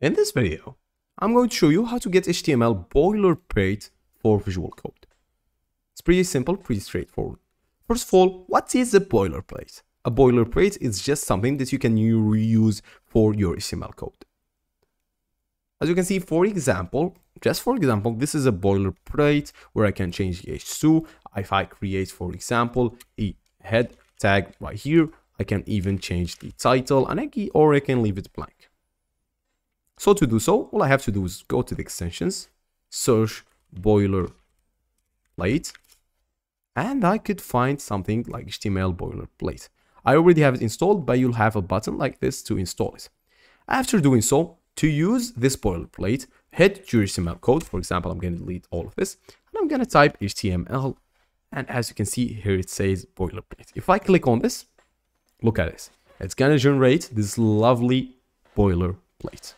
In this video, I'm going to show you how to get HTML boilerplate for Visual Code. It's pretty simple, pretty straightforward. First of all, what is a boilerplate? A boilerplate is just something that you can reuse for your HTML code. As you can see, for example, just for example, this is a boilerplate where I can change the h2. If I create, for example, a head tag right here, I can even change the title and I can, or I can leave it blank. So to do so, all I have to do is go to the extensions, search boilerplate, and I could find something like HTML boilerplate. I already have it installed, but you'll have a button like this to install it. After doing so, to use this boilerplate, head to your HTML code. For example, I'm going to delete all of this, and I'm going to type HTML. And as you can see here, it says boilerplate. If I click on this, look at this. It's going to generate this lovely boilerplate.